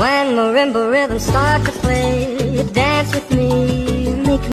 When marimba rhythms start to play, you dance with me.